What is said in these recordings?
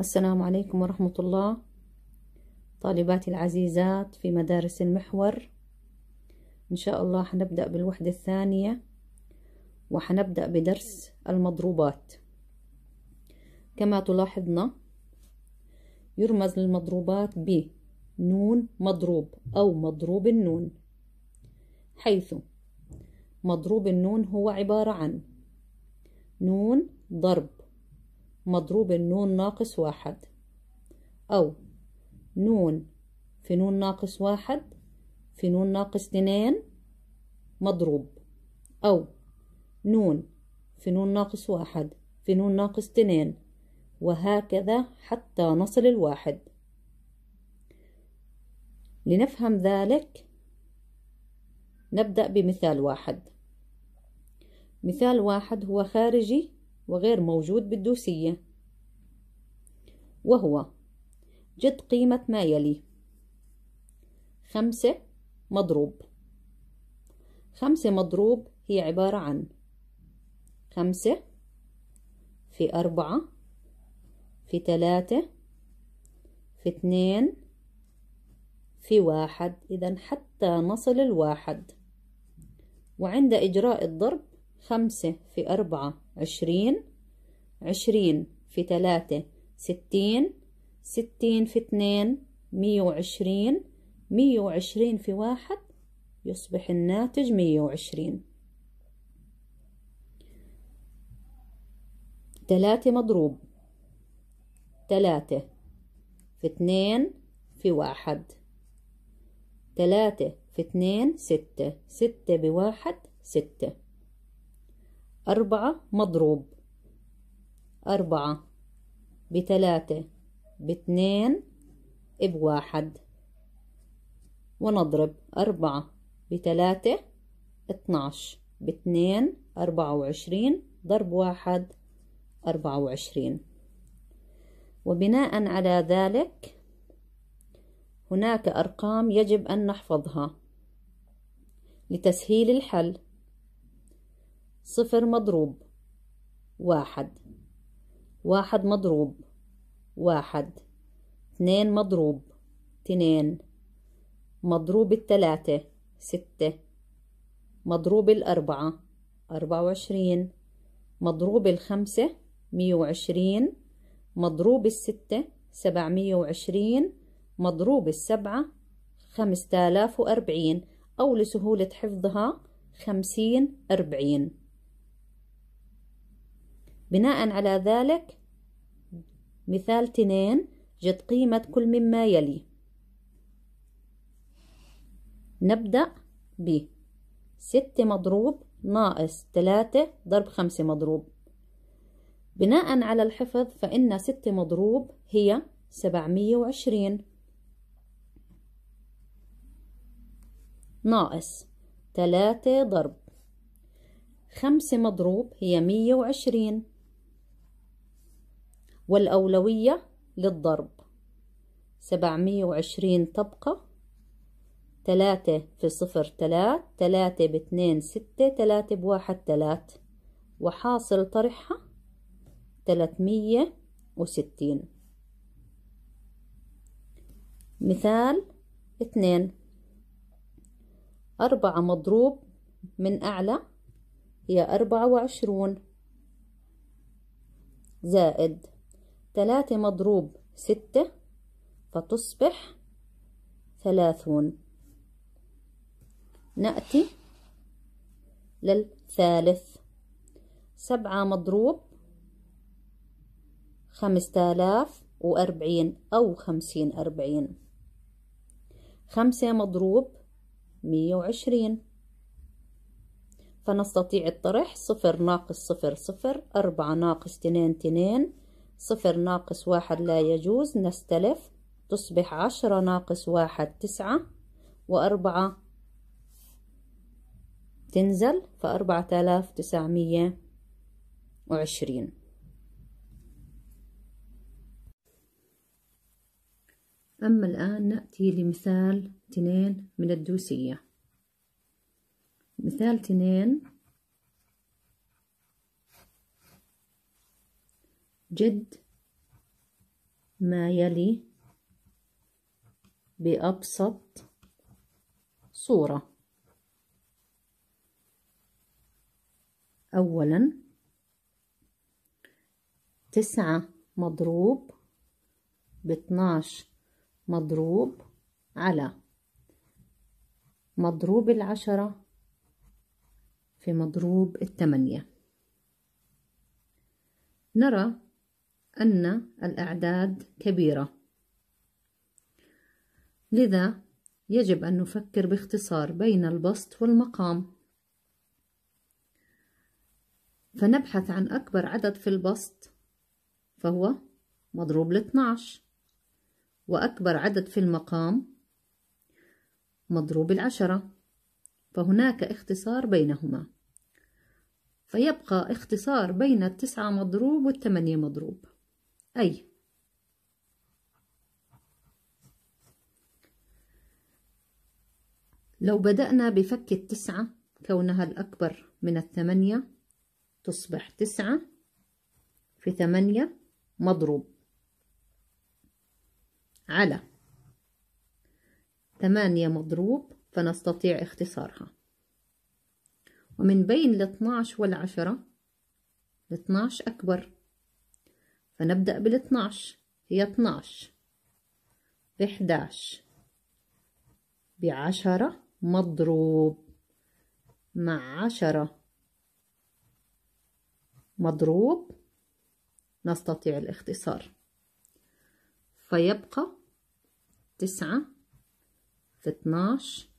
السلام عليكم ورحمة الله. طالباتي العزيزات في مدارس المحور. إن شاء الله حنبدأ بالوحدة الثانية وحنبدأ بدرس المضروبات. كما تلاحظنا يرمز للمضروبات بنون مضروب أو مضروب النون حيث مضروب النون هو عبارة عن نون ضرب مضروب النون ناقص واحد. أو نون في نون ناقص واحد في نون ناقص اثنين مضروب. أو نون في نون ناقص واحد في نون ناقص اثنين وهكذا حتى نصل الواحد. لنفهم ذلك نبدأ بمثال واحد. مثال واحد هو خارجي وغير موجود بالدوسية. وهو جد قيمة ما يلي. خمسة مضروب. خمسة مضروب هي عبارة عن خمسة في أربعة في ثلاثة في اثنين في واحد. إذا حتى نصل الواحد. وعند إجراء الضرب خمسة في أربعة عشرين عشرين في ثلاثة ستين ستين في اثنين مية وعشرين مية وعشرين في واحد يصبح الناتج مية وعشرين. ثلاثة مضروب. ثلاثة في اثنين في واحد. ثلاثة في اثنين ستة ستة بواحد ستة. أربعة مضروب. أربعة بتلاتة باثنين بواحد. ونضرب أربعة بتلاتة اتناش باثنين أربعة وعشرين ضرب واحد أربعة وعشرين. وبناء على ذلك هناك أرقام يجب أن نحفظها لتسهيل الحل. صفر مضروب. واحد. واحد مضروب. واحد. اثنين مضروب. اثنين. مضروب الثلاثة. ستة. مضروب الأربعة. أربعة وعشرين. مضروب الخمسة. مية وعشرين. مضروب الستة. سبعمية وعشرين. مضروب السبعة. خمسة آلاف وأربعين. أو لسهولة حفظها خمسين أربعين. بناء على ذلك مثال تنين جد قيمة كل مما يلي. نبدأ ب ستة مضروب ناقص تلاتة ضرب خمسة مضروب. بناء على الحفظ فإن ستة مضروب هي سبعمية وعشرين. ناقص تلاتة ضرب خمسة مضروب هي مية وعشرين. والأولوية للضرب. سبعمية وعشرين تبقى تلاتة في صفر تلات تلاتة باثنين ستة تلاتة بواحد تلات. وحاصل طرحها تلاتمية وستين. مثال اثنين. أربعة مضروب من أعلى هي أربعة وعشرون. زائد ثلاثة مضروب ستة فتصبح ثلاثون. نأتي للثالث. سبعة مضروب خمسة آلاف وأربعين أو خمسين أربعين. خمسة مضروب مية وعشرين. فنستطيع الطرح صفر ناقص صفر صفر أربعة ناقص تنين تنين صفر ناقص واحد لا يجوز. نستلف. تصبح عشرة ناقص واحد تسعة وأربعة تنزل فأربعة آلاف تسعمية وعشرين. أما الآن نأتي لمثال تنين من الدوسية. مثال تنين جد ما يلي بأبسط صورة. أولا تسعة مضروب باثناش مضروب على. مضروب العشرة في مضروب الثمانية. نرى أن الأعداد كبيرة. لذا يجب أن نفكر باختصار بين البسط والمقام. فنبحث عن أكبر عدد في البسط فهو مضروب لاثناش وأكبر عدد في المقام مضروب العشرة. فهناك اختصار بينهما. فيبقى اختصار بين التسعة مضروب والثمانية مضروب. أي. لو بدأنا بفك التسعة كونها الأكبر من الثمانية تصبح تسعة في ثمانية مضروب. على. ثمانية مضروب فنستطيع اختصارها. ومن بين الاثناش والعشرة الاثناش أكبر. فنبدأ بالاثناش هي اثناش بإحداش بعشرة. مضروب. مع عشرة. مضروب. نستطيع الاختصار. فيبقى تسعة في اتناش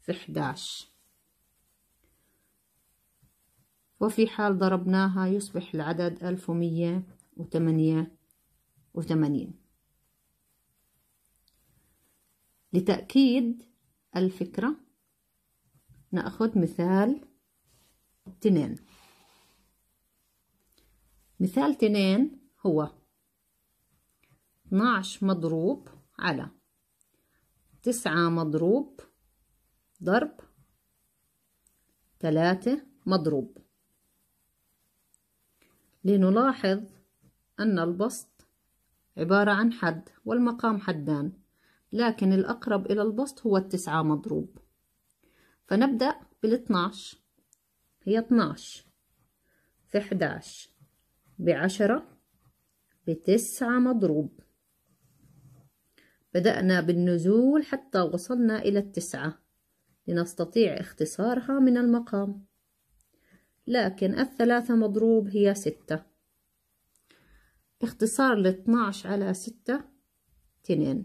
في حداش. وفي حال ضربناها يصبح العدد ألف ومية. وثمانية وثمانين لتأكيد الفكرة نأخذ مثال تنين مثال تنين هو 12 مضروب على تسعة مضروب ضرب ثلاثة مضروب. لنلاحظ أن البسط عبارة عن حد والمقام حدان لكن الأقرب إلى البسط هو التسعة مضروب. فنبدأ بالاثناش هي اثناش في حداش. بعشرة. بتسعة مضروب. بدأنا بالنزول حتى وصلنا إلى التسعة. لنستطيع اختصارها من المقام. لكن الثلاثة مضروب هي ستة. اختصار الاثناش على ستة تنين.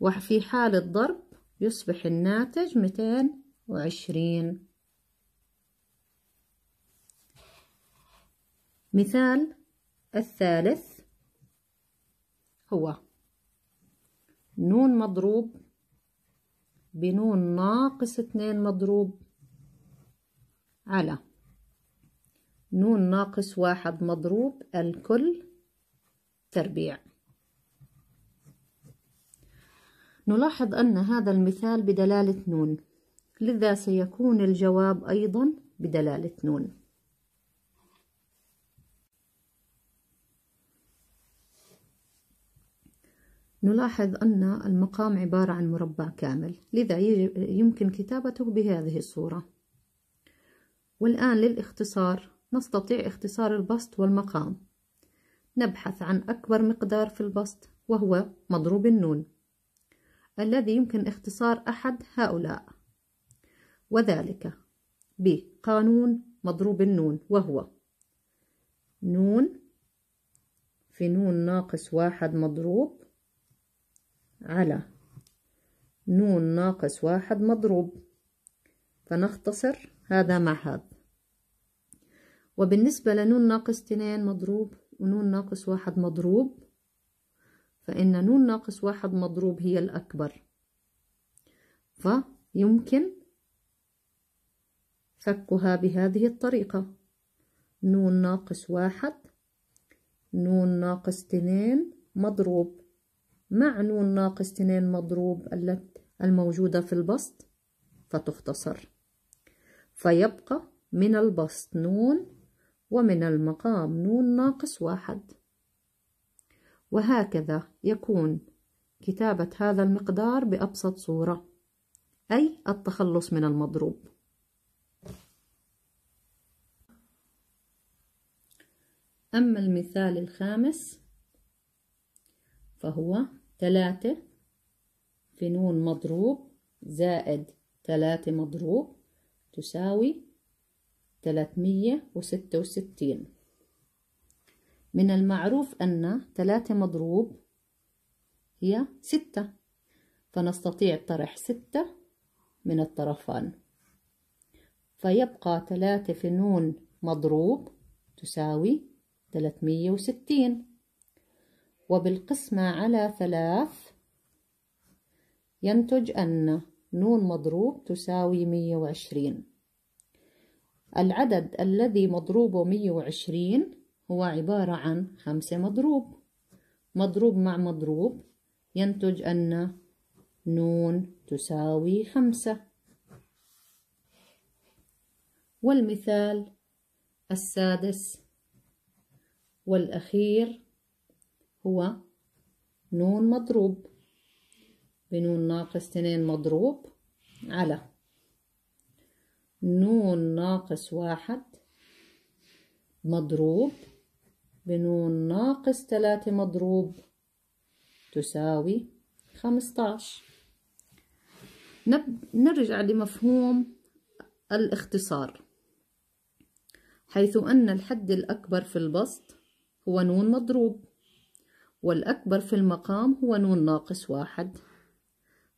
وفي حال الضرب يصبح الناتج ميتين وعشرين. مثال الثالث هو نون مضروب بنون ناقص اتنين مضروب على نون ناقص واحد مضروب الكل تربيع. نلاحظ أن هذا المثال بدلالة نون. لذا سيكون الجواب أيضا بدلالة نون. نلاحظ أن المقام عبارة عن مربع كامل. لذا يمكن كتابته بهذه الصورة. والآن للاختصار. نستطيع اختصار البسط والمقام. نبحث عن أكبر مقدار في البسط وهو مضروب النون. الذي يمكن اختصار أحد هؤلاء. وذلك بقانون مضروب النون وهو نون في نون ناقص واحد مضروب على نون ناقص واحد مضروب. فنختصر هذا مع هذا. وبالنسبة لنون ناقص اثنين مضروب ونون ناقص واحد مضروب فإن نون ناقص واحد مضروب هي الأكبر. فيمكن فكها بهذه الطريقة. نون ناقص واحد نون ناقص اثنين مضروب. مع نون ناقص اثنين مضروب الموجودة في البسط فتختصر. فيبقى من البسط نون ومن المقام نون ناقص واحد. وهكذا يكون كتابة هذا المقدار بأبسط صورة أي التخلص من المضروب. أما المثال الخامس فهو تلاتة في نون مضروب زائد تلاتة مضروب تساوي تلاتمية وستة وستين. من المعروف أن تلاتة مضروب هي ستة. فنستطيع طرح ستة من الطرفان. فيبقى تلاتة في نون مضروب تساوي تلاتمية وستين. وبالقسمة على ثلاث ينتج أن نون مضروب تساوي مية وعشرين. العدد الذي مضروبه مية وعشرين هو عبارة عن خمسة مضروب. مضروب مع مضروب ينتج أن نون تساوي خمسة. والمثال السادس والأخير هو نون مضروب. بنون ناقص اثنين مضروب على نون ناقص واحد مضروب. بنون ناقص ثلاثة مضروب تساوي خمستاش. نرجع لمفهوم الاختصار. حيث أن الحد الأكبر في البسط هو نون مضروب والأكبر في المقام هو نون ناقص واحد.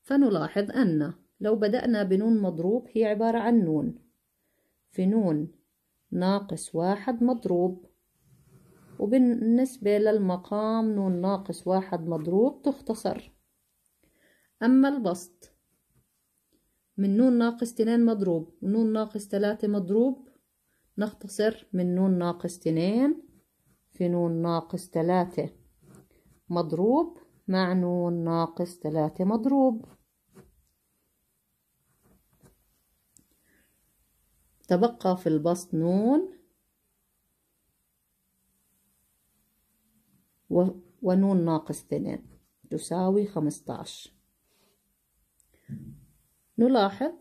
فنلاحظ أن لو بدأنا بنون مضروب هي عبارة عن نون. في نون ناقص واحد مضروب. وبالنسبة للمقام نون ناقص واحد مضروب تختصر. أما البسط من نون ناقص تنين مضروب ونون ناقص تلاتة مضروب نختصر من نون ناقص تنين في نون ناقص تلاتة مضروب مع نون ناقص تلاتة مضروب. تبقى في البسط نون ونون ناقص اثنين تساوي خمستاش. نلاحظ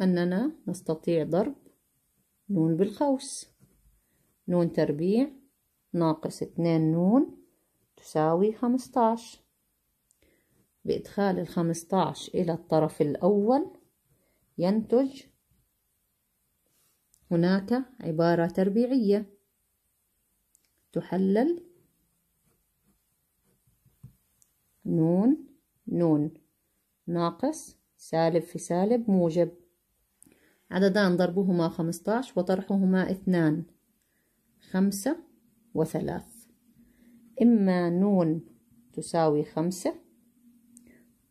أننا نستطيع ضرب نون بالقوس نون تربيع ناقص اثنين نون تساوي خمستاش. بإدخال الخمستاش إلى الطرف الأول ينتج هناك عبارة تربيعية. تحلل. نون. نون. ناقص. سالب في سالب موجب. عددان ضربهما خمستاش وطرحهما اثنان. خمسة وثلاث. إما نون تساوي خمسة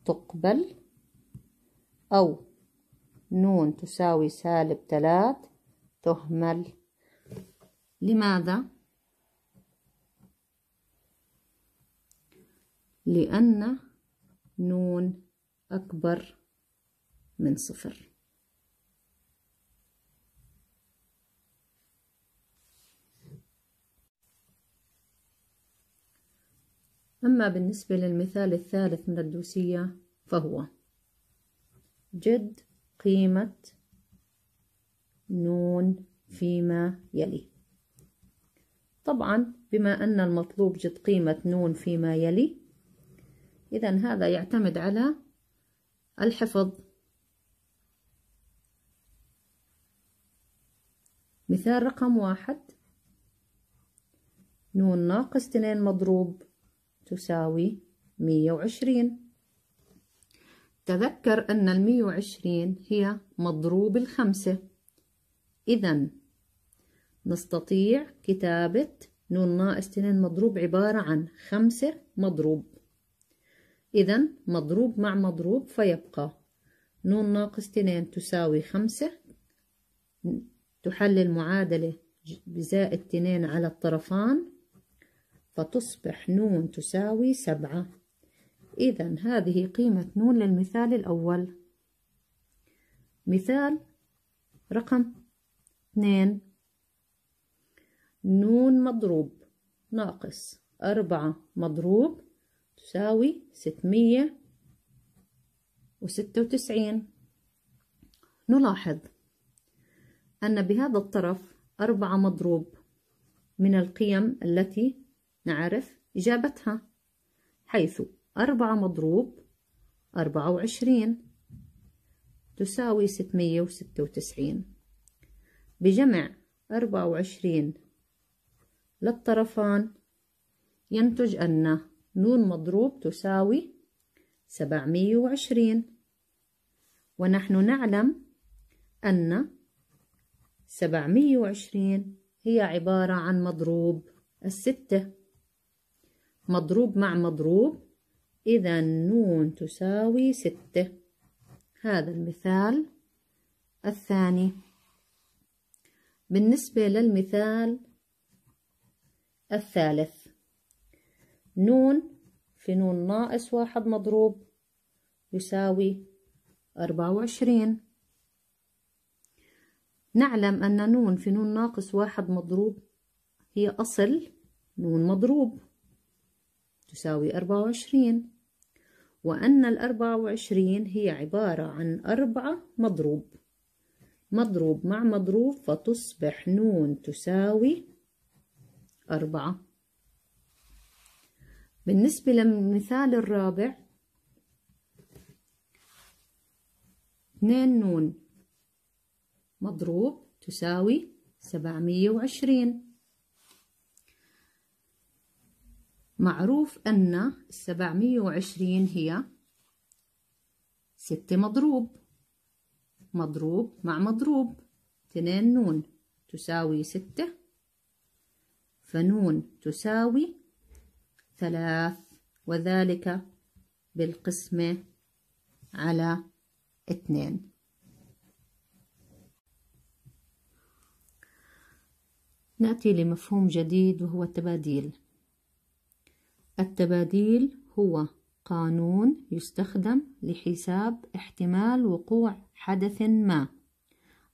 تقبل أو نون تساوي سالب ثلاث تهمل لماذا؟ لأن نون أكبر من صفر أما بالنسبة للمثال الثالث من الدوسية فهو جد قيمة نون فيما يلي. طبعا بما أن المطلوب جد قيمة نون فيما يلي إذا هذا يعتمد على الحفظ. مثال رقم واحد. نون ناقص اثنين مضروب تساوي مية وعشرين. تذكر أن المية وعشرين هي مضروب الخمسة. إذا نستطيع كتابة نون ناقص اثنين مضروب عبارة عن خمسة مضروب. إذا مضروب مع مضروب فيبقى نون ناقص اثنين تساوي خمسة تحل المعادلة بزائد اثنين على الطرفان فتصبح نون تساوي سبعة. إذا هذه قيمة نون للمثال الأول. مثال رقم اثنين. نون مضروب. ناقص. أربعة مضروب. تساوي ستمية وستة وتسعين. نلاحظ أن بهذا الطرف أربعة مضروب من القيم التي نعرف إجابتها حيث أربعة مضروب أربعة وعشرين تساوي ستمية وستة وتسعين. بجمع أربعة وعشرين للطرفان ينتج أن نون مضروب تساوي سبعمية وعشرين. ونحن نعلم أن سبعمية وعشرين هي عبارة عن مضروب الستة. مضروب مع مضروب إذا نون تساوي ستة. هذا المثال الثاني. بالنسبة للمثال الثالث. نون في نون ناقص واحد مضروب يساوي أربعة وعشرين. نعلم أن نون في نون ناقص واحد مضروب هي أصل نون مضروب تساوي أربعة وعشرين. وأن الأربعة وعشرين هي عبارة عن أربعة مضروب. مضروب مع مضروب فتصبح نون تساوي أربعة. بالنسبة للمثال الرابع اثنين نون مضروب تساوي سبعمية وعشرين. معروف أن السبعمية وعشرين هي ستة مضروب. مضروب مع مضروب. اثنين نون تساوي ستة. فنون تساوي ثلاث. وذلك بالقسمة على اثنين. نأتي لمفهوم جديد وهو التباديل. التباديل هو قانون يستخدم لحساب احتمال وقوع حدث ما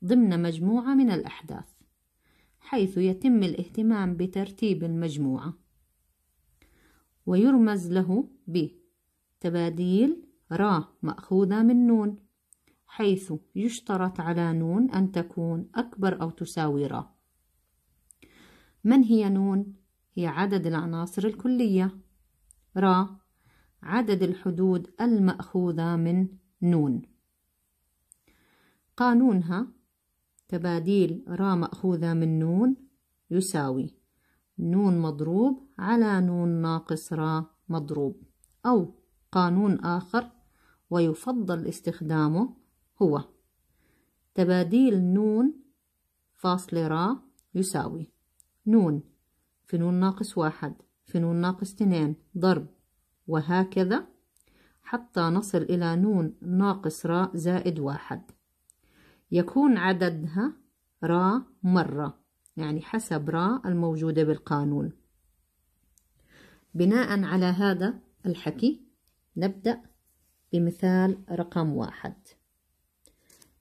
ضمن مجموعة من الأحداث حيث يتم الاهتمام بترتيب المجموعة. ويرمز له بتباديل را مأخوذة من نون حيث يشترط على نون أن تكون أكبر أو تساوي را. من هي نون؟ هي عدد العناصر الكلية. را عدد الحدود المأخوذة من نون. قانونها تباديل را مأخوذة من نون يساوي نون مضروب على نون ناقص را مضروب أو قانون آخر ويفضل استخدامه هو. تباديل نون فاصل را يساوي نون في نون ناقص واحد في نون ناقص اثنين ضرب وهكذا حتى نصل إلى نون ناقص را زائد واحد. يكون عددها را مرة يعني حسب را الموجودة بالقانون. بناء على هذا الحكي نبدأ بمثال رقم واحد.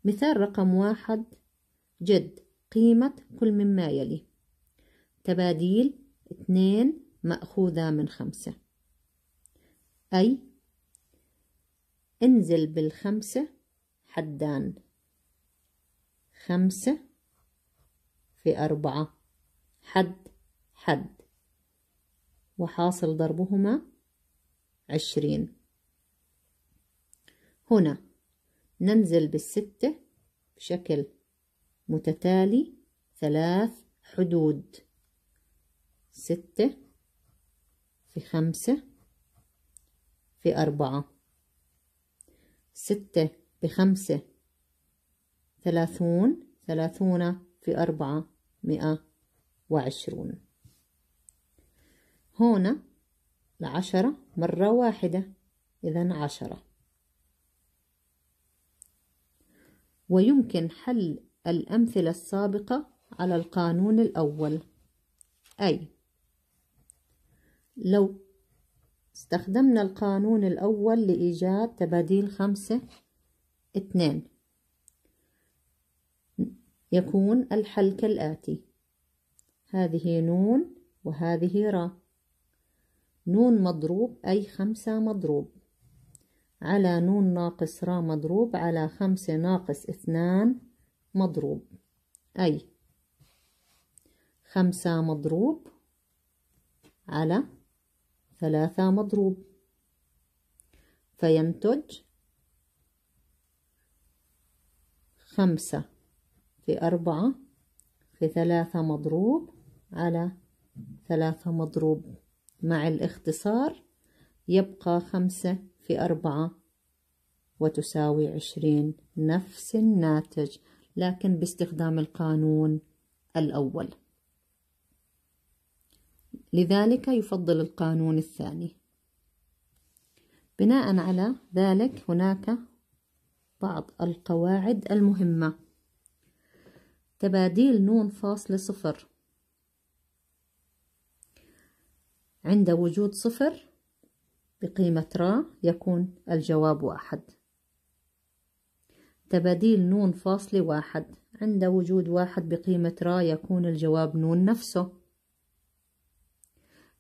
مثال رقم واحد جد قيمة كل مما يلي. تباديل اثنين مأخوذة من خمسة. أي؟ انزل بالخمسة حدان. خمسة في أربعة. حد حد. وحاصل ضربهما عشرين. هنا ننزل بالستة بشكل متتالي ثلاث حدود. ستة في خمسة في أربعة ستة بخمسة ثلاثون ثلاثون في أربعة مئة وعشرون. هنا العشرة مرة واحدة إذا عشرة. ويمكن حل الأمثلة السابقة على القانون الأول أي لو استخدمنا القانون الأول لإيجاد تباديل خمسة اثنين. يكون الحل كالآتي هذه نون وهذه را. نون مضروب أي خمسة مضروب. على نون ناقص را مضروب على خمسة ناقص اثنان مضروب. أي. خمسة مضروب على ثلاثة مضروب. فينتج خمسة في أربعة في ثلاثة مضروب على ثلاثة مضروب. مع الاختصار يبقى خمسة في أربعة وتساوي عشرين نفس الناتج لكن باستخدام القانون الأول. لذلك يفضل القانون الثاني. بناء على ذلك هناك بعض القواعد المهمة. تباديل نون فاصل صفر. عند وجود صفر بقيمة را يكون الجواب واحد. تباديل نون فاصل واحد. عند وجود واحد بقيمة را يكون الجواب نون نفسه.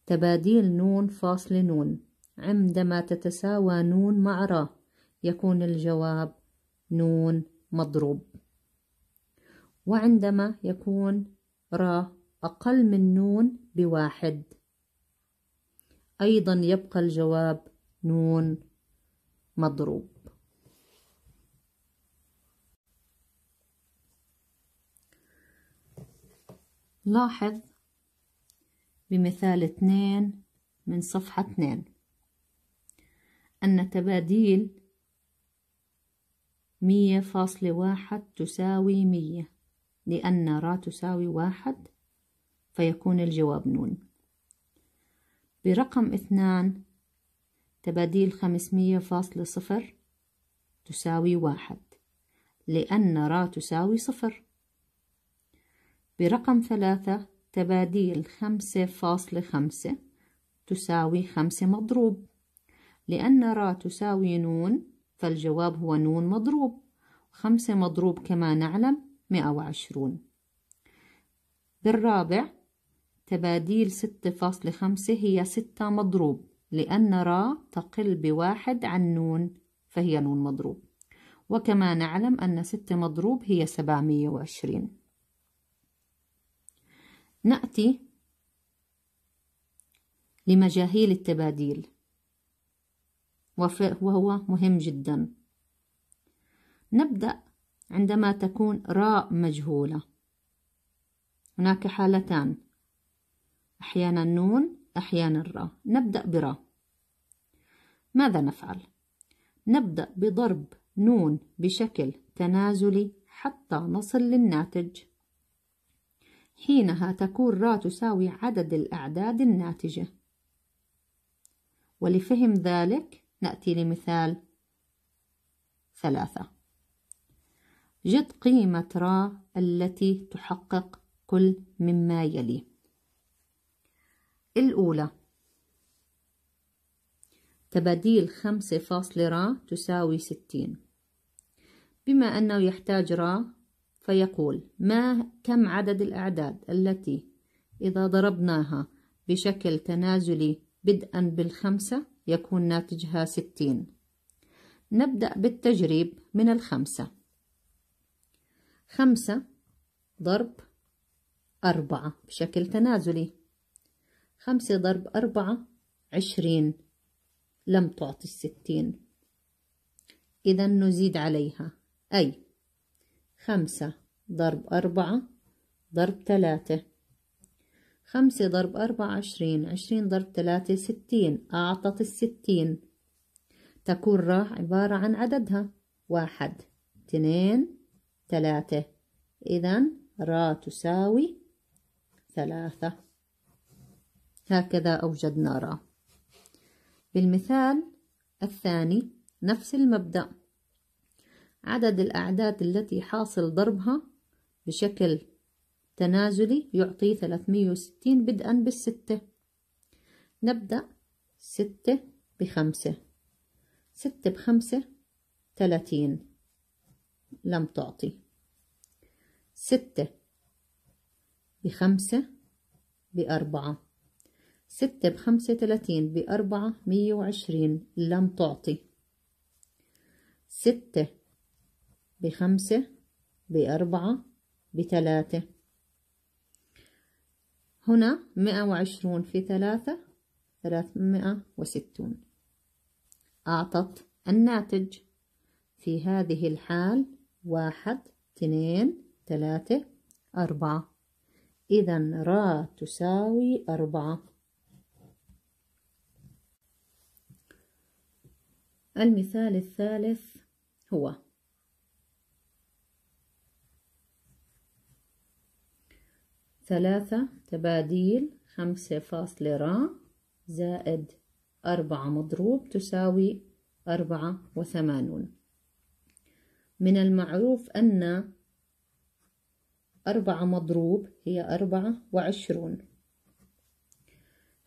تباديل نون فاصل نون. عندما تتساوى نون مع را يكون الجواب نون مضروب. وعندما يكون را أقل من نون بواحد أيضا يبقى الجواب نون مضروب. لاحظ بمثال اثنين من صفحة اثنين. أن تباديل مية فاصلة واحد تساوي مية. لأن را تساوي واحد فيكون الجواب نون. برقم اثنان تباديل خمسمية فاصلة صفر تساوي واحد. لأن را تساوي صفر. برقم ثلاثة تباديل خمسة فاصلة خمسة تساوي خمسة مضروب. لأن را تساوي نون فالجواب هو نون مضروب. خمسة مضروب كما نعلم مئة وعشرون. بالرابع تباديل ستة فاصلة خمسة هي ستة مضروب. لأن را تقل بواحد عن نون فهي نون مضروب. وكما نعلم أن ستة مضروب هي سبعمية وعشرين. نأتي لمجاهيل التباديل. وهو مهم جدا. نبدأ عندما تكون راء مجهولة. هناك حالتان. أحيانا نون أحيانا راء. نبدأ براء. ماذا نفعل؟ نبدأ بضرب نون بشكل تنازلي حتى نصل للناتج. حينها تكون را تساوي عدد الأعداد الناتجة. ولفهم ذلك نأتي لمثال ثلاثة. جد قيمة را التي تحقق كل مما يلي. الأولى. تباديل خمسة فاصل را تساوي ستين. بما أنه يحتاج را فيقول ما كم عدد الأعداد التي إذا ضربناها بشكل تنازلي بدءا بالخمسة يكون ناتجها ستين؟ نبدأ بالتجريب من الخمسة. خمسة ضرب أربعة بشكل تنازلي. خمسة ضرب أربعة عشرين لم تعطي الستين. إذا نزيد عليها. أي خمسة ضرب أربعة ضرب ثلاثة. خمسة ضرب أربعة عشرين. عشرين ضرب ثلاثة ستين. أعطت الستين. تكون راح عبارة عن عددها. واحد اثنين ثلاثة. إذا را تساوي ثلاثة. هكذا أوجدنا را. بالمثال الثاني نفس المبدأ. عدد الأعداد التي حاصل ضربها بشكل تنازلي يعطي 360 بدءا بالستة. نبدأ ستة بخمسة. ستة بخمسة ثلاثين. لم تعطي. ستة بخمسة بأربعة. ستة بخمسة تلاتين بأربعة مية وعشرين. لم تعطي. ستة بخمسة بأربعة بتلاتة هنا مئة وعشرون في ثلاثة ثلاثمائة وستون. أعطت الناتج. في هذه الحال واحد اثنين ثلاثة أربعة. إذا را تساوي أربعة. المثال الثالث هو ثلاثة تباديل خمسة فاصلة را زائد أربعة مضروب تساوي أربعة وثمانون. من المعروف أن أربعة مضروب هي أربعة وعشرون.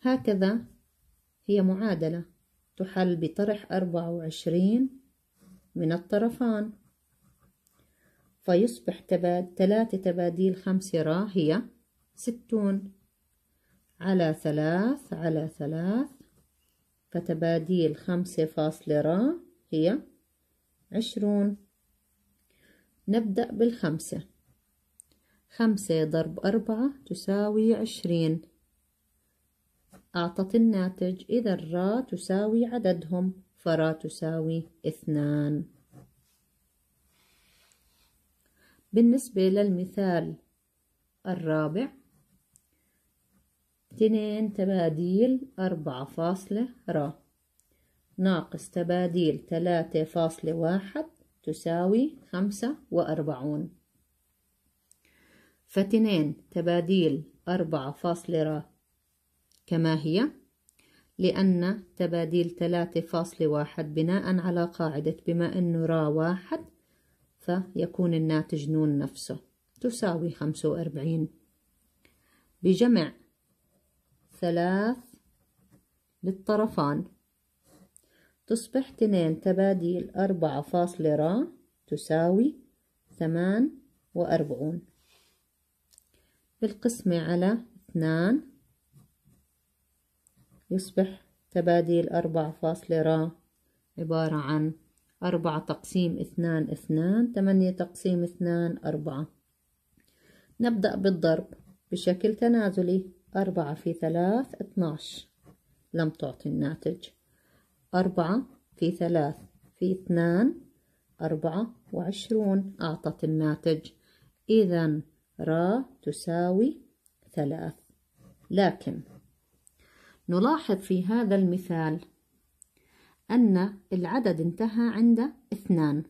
هكذا هي معادلة تحل بطرح أربعة وعشرين من الطرفان. فيصبح تباد ثلاثة تباديل خمسة را هي ستون. على ثلاث على ثلاث. فتباديل خمسة فاصلة را هي عشرون. نبدأ بالخمسة. خمسة ضرب أربعة تساوي عشرين. أعطت الناتج. إذا الرا تساوي عددهم. فرا تساوي اثنان. بالنسبة للمثال الرابع اثنين تباديل أربعة فاصلة را. ناقص تباديل ثلاثة فاصلة واحد تساوي خمسة وأربعون. فاثنين تباديل أربعة فاصلة را. كما هي؟ لأن تباديل ثلاثة فاصلة واحد بناء على قاعدة بما أنه را واحد فيكون الناتج نون نفسه تساوي خمسة وأربعين. بجمع ثلاث للطرفان. تصبح اثنين تباديل أربعة فاصلة را تساوي ثمان وأربعون. بالقسمة على اثنان يصبح تباديل أربعة فاصلة را عبارة عن أربعة تقسيم اثنان اثنان ثمانية تقسيم اثنان أربعة. نبدأ بالضرب بشكل تنازلي. أربعة في ثلاث اثناش. لم تعطي الناتج. أربعة في ثلاث في اثنان أربعة وعشرون. أعطت الناتج. إذا را تساوي ثلاث. لكن نلاحظ في هذا المثال أن العدد انتهى عند اثنان.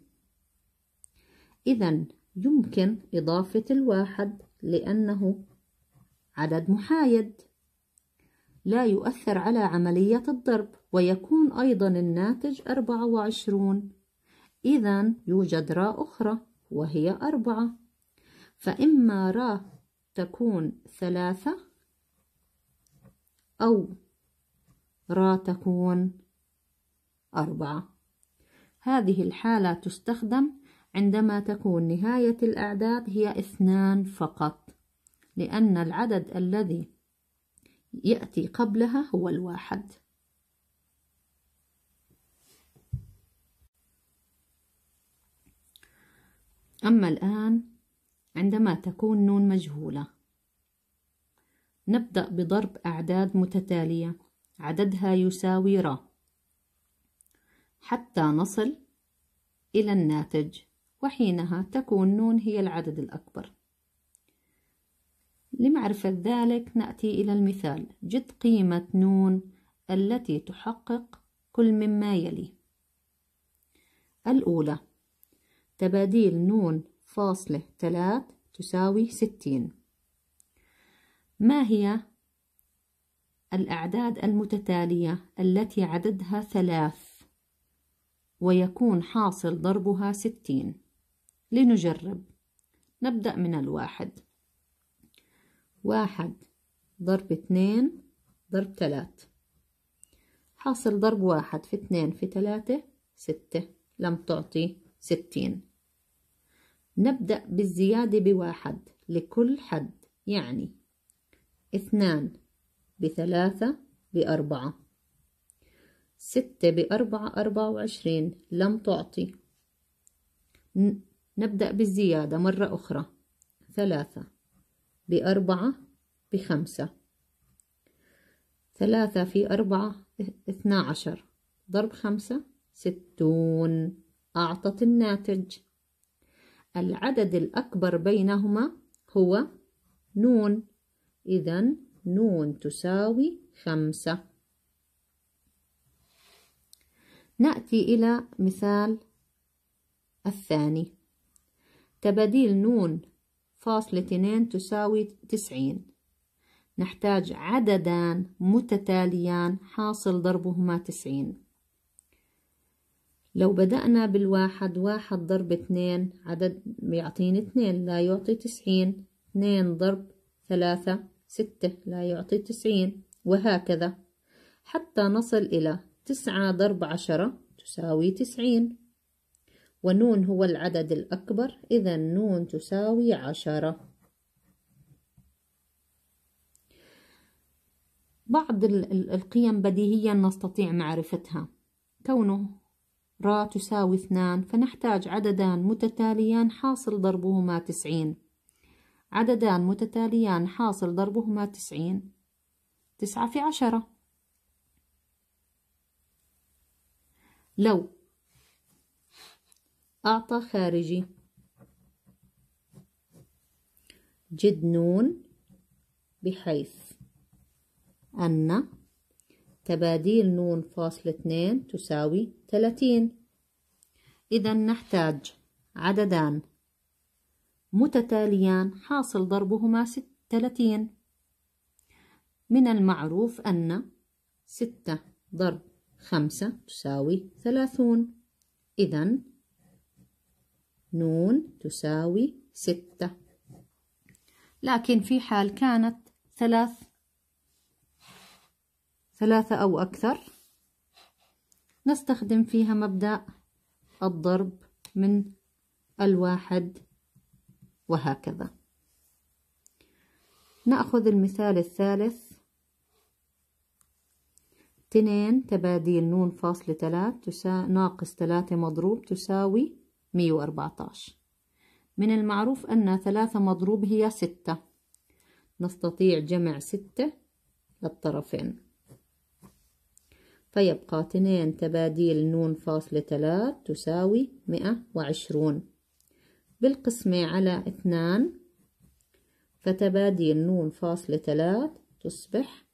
إذا يمكن إضافة الواحد لأنه عدد محايد. لا يؤثر على عملية الضرب ويكون أيضا الناتج أربعة وعشرون. إذا يوجد راء أخرى وهي أربعة. فإما را تكون ثلاثة أو را تكون أربعة. هذه الحالة تستخدم عندما تكون نهاية الأعداد هي اثنان فقط. لأن العدد الذي يأتي قبلها هو الواحد. أما الآن عندما تكون نون مجهولة نبدأ بضرب أعداد متتالية عددها يساوي را حتى نصل إلى الناتج وحينها تكون نون هي العدد الأكبر. لمعرفة ذلك نأتي إلى المثال. جد قيمة نون التي تحقق كل مما يلي. الأولى تباديل نون فاصلة ثلاث تساوي ستين. ما هي الأعداد المتتالية التي عددها ثلاث ويكون حاصل ضربها ستين؟ لنجرب. نبدأ من الواحد. واحد ضرب اثنين ضرب ثلاث. حاصل ضرب واحد في اثنين في ثلاثة ستة. لم تعطي ستين. نبدأ بالزيادة بواحد لكل حد يعني اثنان بثلاثة بأربعة. ستة بأربعة أربعة وعشرين لم تعطي. نبدأ بالزيادة مرة أخرى ثلاثة. بأربعة بخمسة. ثلاثة في أربعة اثنا عشر ضرب خمسة ستون. أعطت الناتج. العدد الأكبر بينهما هو نون. إذا نون تساوي خمسة. نأتي إلى مثال الثاني. تباديل نون فاصل اثنين تساوي تسعين. نحتاج عددان متتاليان حاصل ضربهما تسعين. لو بدأنا بالواحد واحد ضرب اثنين عدد يعطيني اثنين لا يعطي تسعين. اثنين ضرب ثلاثة ستة لا يعطي تسعين. وهكذا. حتى نصل إلى تسعة ضرب عشرة تساوي تسعين. ونون هو العدد الأكبر إذا نون تساوي عشرة. بعض القيم بديهيا نستطيع معرفتها. كونه را تساوي اثنان فنحتاج عددان متتاليان حاصل ضربهما تسعين. عددان متتاليان حاصل ضربهما تسعين. تسعة في عشرة. لو أعطى خارجي. جد نون بحيث. أن تباديل نون فاصل اثنين تساوي ثلاثين. إذا نحتاج عددان. متتاليان حاصل ضربهما ثلاثين. من المعروف أن ستة ضرب خمسة تساوي ثلاثون. إذا نون تساوي ستة. لكن في حال كانت ثلاث ثلاثة أو أكثر نستخدم فيها مبدأ الضرب من الواحد وهكذا. نأخذ المثال الثالث. اثنين تباديل نون فاصل ثلاث تسا... ناقص ثلاثة مضروب تساوي مية وأربعتاش من المعروف أن ثلاثة مضروب هي ستة. نستطيع جمع ستة للطرفين. فيبقى اثنين تباديل نون فاصل ثلاث تساوي مئة وعشرون. بالقسمة على اثنان فتباديل نون فاصل ثلاث تصبح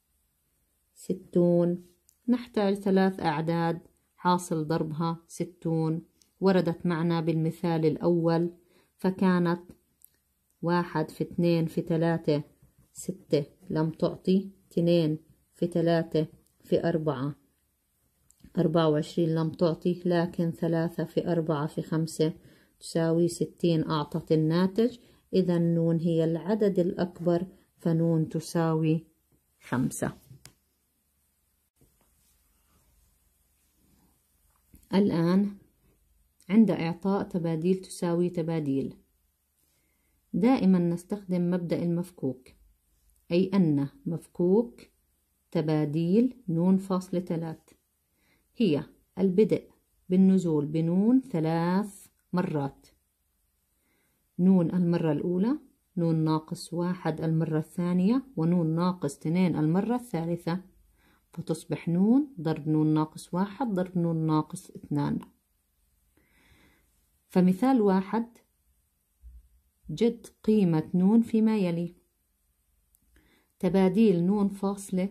ستون. نحتاج ثلاث أعداد حاصل ضربها ستون. وردت معنا بالمثال الأول فكانت واحد في اثنين في ثلاثة ستة لم تعطي اثنين في ثلاثة في أربعة أربعة وعشرين لم تعطي لكن ثلاثة في أربعة في خمسة تساوي ستين أعطت الناتج. إذا نون هي العدد الأكبر فنون تساوي خمسة. الآن عند إعطاء تباديل تساوي تباديل. دائما نستخدم مبدأ المفكوك أي أن مفكوك تباديل نون فاصل ثلاث. هي البدء بالنزول بنون ثلاث مرات. نون المرة الأولى نون ناقص واحد المرة الثانية ونون ناقص اثنين المرة الثالثة. فتصبح نون ضرب نون ناقص واحد ضرب نون ناقص اثنان. فمثال واحد. جد قيمة نون فيما يلي. تباديل نون فاصلة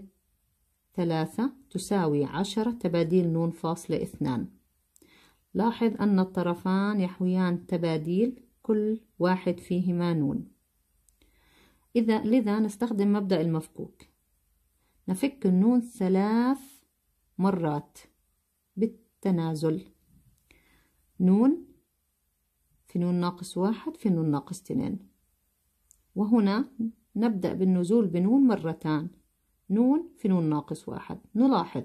ثلاثة تساوي عشرة تباديل نون فاصلة اثنان. لاحظ أن الطرفان يحويان تباديل كل واحد فيهما نون. إذا لذا نستخدم مبدأ المفكوك. نفك النون ثلاث مرات بالتنازل. نون في نون ناقص واحد في نون ناقص اثنين. وهنا نبدأ بالنزول بنون مرتان. نون في نون ناقص واحد. نلاحظ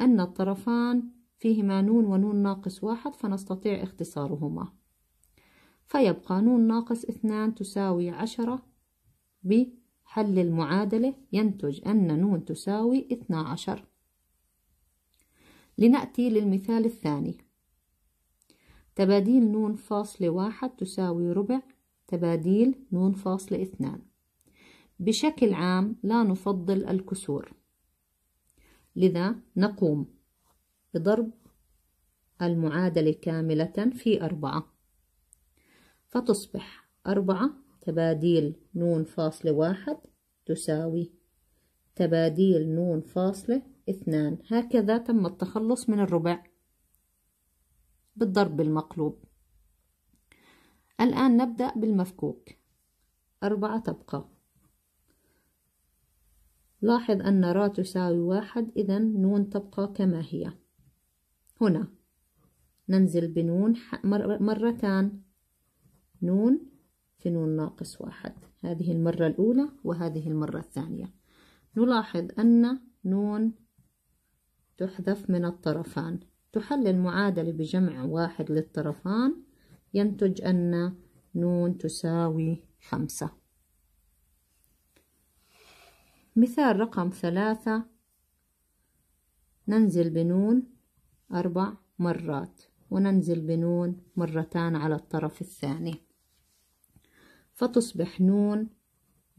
أن الطرفان فيهما نون ونون ناقص واحد فنستطيع اختصارهما. فيبقى نون ناقص اثنان تساوي عشرة حل المعادلة. ينتج أن نون تساوي 12 لنأتي للمثال الثاني. تباديل نون فاصلة واحد تساوي ربع تباديل نون فاصلة اثنان. بشكل عام لا نفضل الكسور. لذا نقوم بضرب المعادلة كاملة في أربعة. فتصبح أربعة تباديل نون فاصلة واحد تساوي تباديل نون فاصلة اثنان. هكذا تم التخلص من الربع. بالضرب المقلوب. الآن نبدأ بالمفكوك. أربعة تبقى لاحظ أن را تساوي واحد إذا نون تبقى كما هي. هنا. ننزل بنون مرتان. نون في نون ناقص واحد. هذه المرة الأولى وهذه المرة الثانية. نلاحظ أن نون تحذف من الطرفان. تحل المعادلة بجمع واحد للطرفان ينتج أن نون تساوي خمسة. مثال رقم ثلاثة ننزل بنون أربع مرات وننزل بنون مرتان على الطرف الثاني. فتصبح نون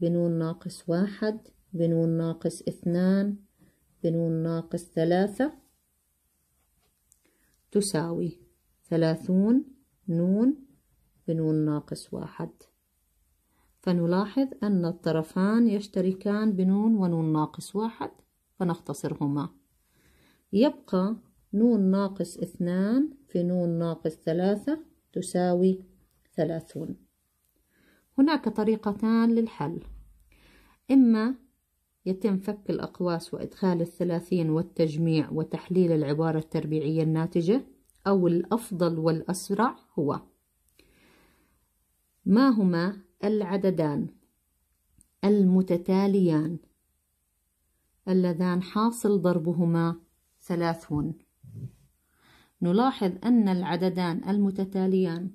بنون ناقص واحد بنون ناقص اثنان بنون ناقص ثلاثة. تساوي ثلاثون نون بنون ناقص واحد. فنلاحظ أن الطرفان يشتركان بنون ونون ناقص واحد فنختصرهما. يبقى نون ناقص اثنان في نون ناقص ثلاثة تساوي ثلاثون. هناك طريقتان للحل. إما يتم فك الأقواس وإدخال الثلاثين والتجميع وتحليل العبارة التربيعية الناتجة أو الأفضل والأسرع هو. ما هما العددان؟ المتتاليان. اللذان حاصل ضربهما ثلاثون. نلاحظ أن العددان المتتاليان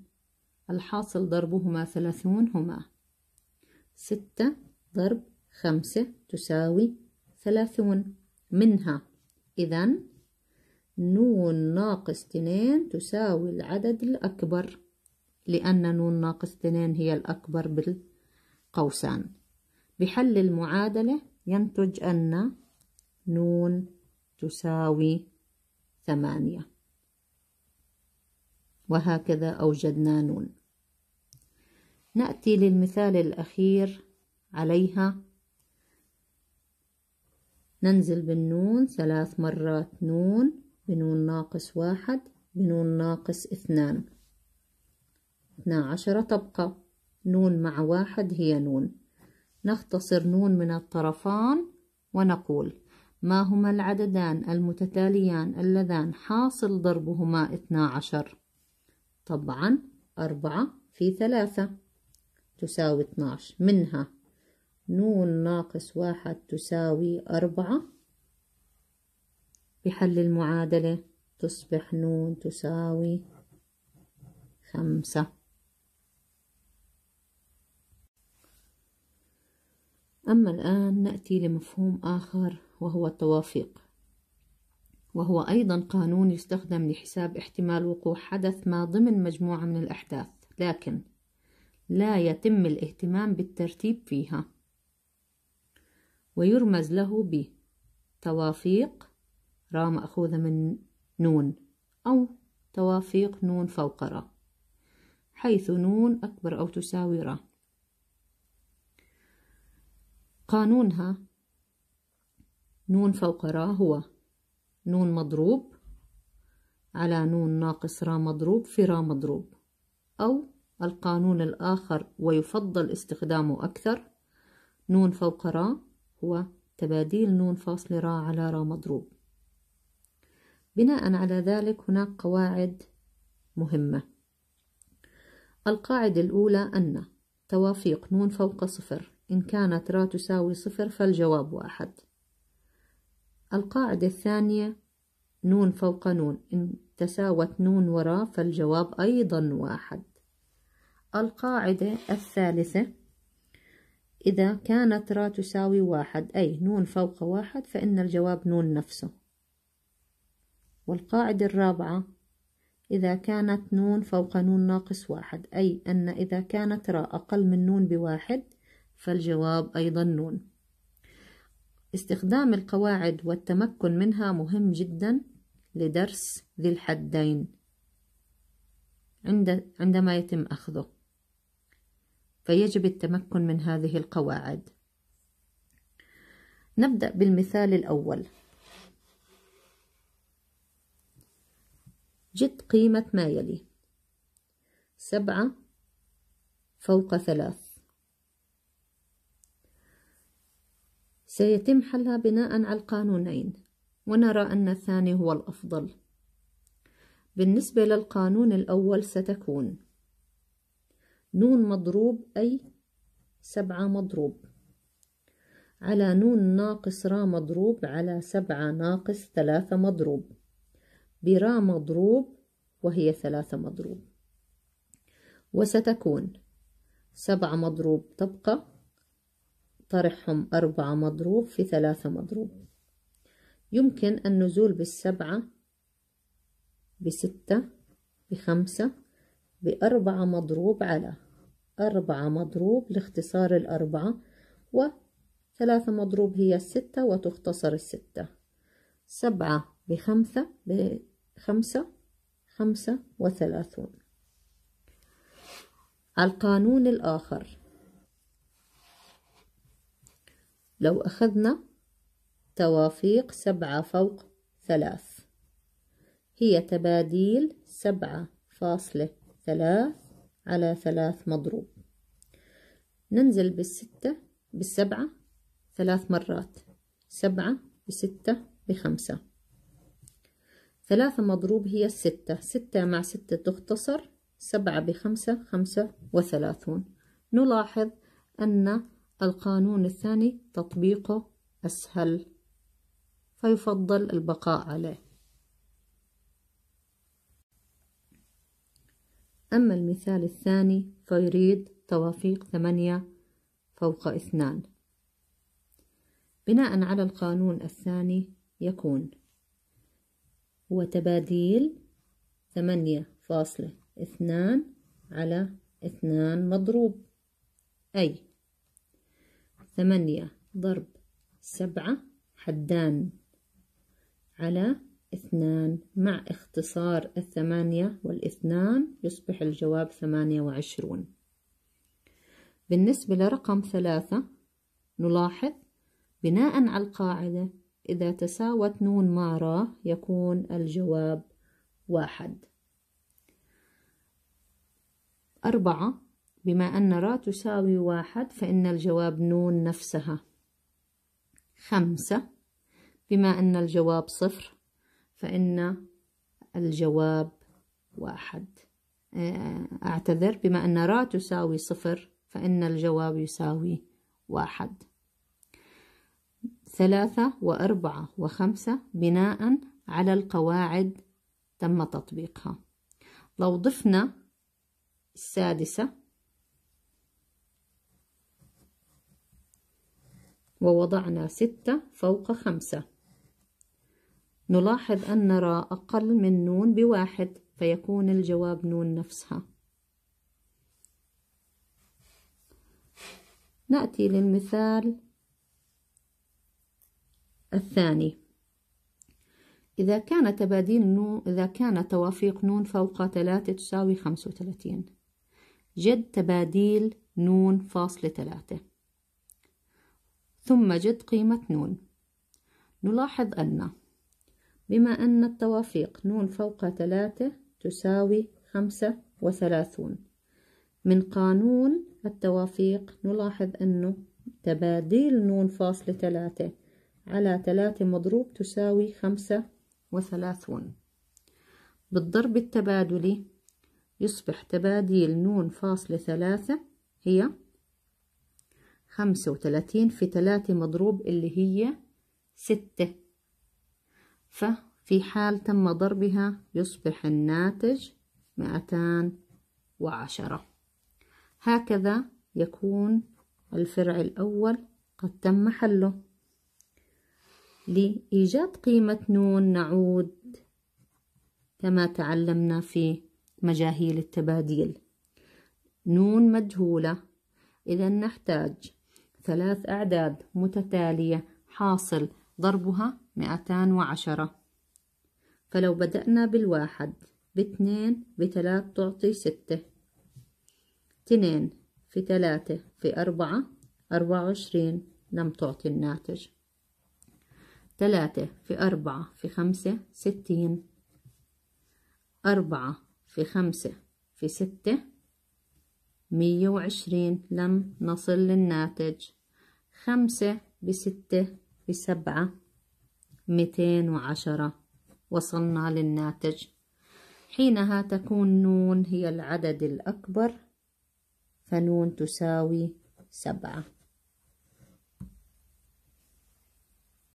الحاصل ضربهما ثلاثون هما. ستة ضرب خمسة تساوي ثلاثون منها إذن نون ناقص اثنين تساوي العدد الأكبر لأن نون ناقص اثنين هي الأكبر بالقوسان. بحل المعادلة ينتج أن نون تساوي ثمانية. وهكذا أوجدنا نون. نأتي للمثال الأخير عليها. ننزل بالنون ثلاث مرات نون بنون ناقص واحد بنون ناقص اثنان. اثنا عشرة تبقى نون مع واحد هي نون. نختصر نون من الطرفان ونقول ما هما العددان المتتاليان اللذان حاصل ضربهما اثنا عشر طبعا أربعة في ثلاثة. تساوي اثناش منها نون ناقص واحد تساوي أربعة. بحل المعادلة تصبح نون تساوي خمسة. أما الآن نأتي لمفهوم آخر وهو التوافيق وهو أيضا قانون يستخدم لحساب احتمال وقوع حدث ما ضمن مجموعة من الأحداث لكن لا يتم الاهتمام بالترتيب فيها. ويرمز له بتوافيق را مأخوذة من نون أو توافيق نون فوق را حيث نون أكبر أو تساوي را. قانونها نون فوق را هو نون مضروب على نون ناقص را مضروب في را مضروب أو القانون الآخر ويفضل استخدامه أكثر نون فوق را هو تباديل نون فاصل را على را مضروب. بناء على ذلك هناك قواعد مهمة. القاعدة الأولى أن توافيق نون فوق صفر. إن كانت را تساوي صفر فالجواب واحد. القاعدة الثانية نون فوق نون. إن تساوت نون ورا فالجواب أيضا واحد. القاعدة الثالثة إذا كانت را تساوي واحد أي نون فوق واحد فإن الجواب نون نفسه. والقاعدة الرابعة إذا كانت نون فوق نون ناقص واحد أي أن إذا كانت را أقل من نون بواحد فالجواب أيضا نون. استخدام القواعد والتمكن منها مهم جدا لدرس ذي الحدين. عند عندما يتم أخذه. فيجب التمكن من هذه القواعد. نبدأ بالمثال الأول. جد قيمة ما يلي. سبعة فوق ثلاث. سيتم حلها بناء على القانونين ونرى أن الثاني هو الأفضل. بالنسبة للقانون الأول ستكون. نون مضروب أي سبعة مضروب. على نون ناقص را مضروب على سبعة ناقص ثلاثة مضروب. برا مضروب وهي ثلاثة مضروب. وستكون سبعة مضروب تبقى طرحهم أربعة مضروب في ثلاثة مضروب. يمكن النزول بالسبعة بستة بخمسة بأربعة مضروب على أربعة مضروب لاختصار الأربعة وثلاثة مضروب هي الستة وتختصر الستة. سبعة بخمسة بخمسة خمسة وثلاثون. القانون الآخر. لو أخذنا توافيق سبعة فوق ثلاث هي تباديل سبعة فاصلة ثلاث على ثلاث مضروب. ننزل بالستة بالسبعة ثلاث مرات. سبعة بستة بخمسة. ثلاثة مضروب هي الستة ستة مع ستة تختصر سبعة بخمسة خمسة وثلاثون. نلاحظ أن القانون الثاني تطبيقه أسهل فيفضل البقاء عليه. أما المثال الثاني فيريد توافيق ثمانية فوق اثنان. بناء على القانون الثاني يكون هو تباديل ثمانية فاصلة اثنان على اثنان مضروب. أي ثمانية ضرب سبعة حدان على اثنان مع اختصار الثمانية والإثنان يصبح الجواب ثمانية وعشرون. بالنسبة لرقم ثلاثة نلاحظ بناء على القاعدة إذا تساوت نون مع را يكون الجواب واحد. أربعة بما أن را تساوي واحد فإن الجواب نون نفسها. خمسة بما أن الجواب صفر فإن الجواب واحد. آه، أعتذر. بما أن را تساوي صفر فإن الجواب يساوي واحد. ثلاثة وأربعة وخمسة بناء على القواعد تم تطبيقها. لو ضفنا السادسة ووضعنا ستة فوق خمسة. نلاحظ أن را أقل من نون بواحد فيكون الجواب نون نفسها. نأتي للمثال الثاني. إذا كان تباديل نون إذا كان توافيق نون فوق ثلاثة تساوي خمسة وثلاثين. جد تباديل نون فاصلة ثلاثة. ثم جد قيمة نون. نلاحظ أن بما أن التوافيق نون فوق ثلاثة تساوي خمسة وثلاثون. من قانون التوافيق نلاحظ أنه تباديل نون فاصلة ثلاثة على ثلاثة مضروب تساوي خمسة وثلاثون. بالضرب التبادلي يصبح تباديل نون فاصلة ثلاثة هي خمسة وثلاثين في ثلاثة مضروب اللي هي ستة. ففي حال تم ضربها يصبح الناتج مئتان وعشرة. هكذا يكون الفرع الأول قد تم حله. لإيجاد قيمة نون نعود كما تعلمنا في مجاهيل التباديل. نون مجهولة. إذا نحتاج ثلاث أعداد متتالية حاصل ضربها مئتان وعشرة. فلو بدأنا بالواحد باثنين بثلاث تعطي ستة. اثنين في ثلاثة في أربعة أربعة وعشرين لم تعطي الناتج. ثلاثة في أربعة في خمسة ستين. أربعة في خمسة في ستة مية وعشرين لم نصل للناتج. خمسة بستة بسبعة ميتين وعشرة وصلنا للناتج. حينها تكون نون هي العدد الأكبر فنون تساوي سبعة.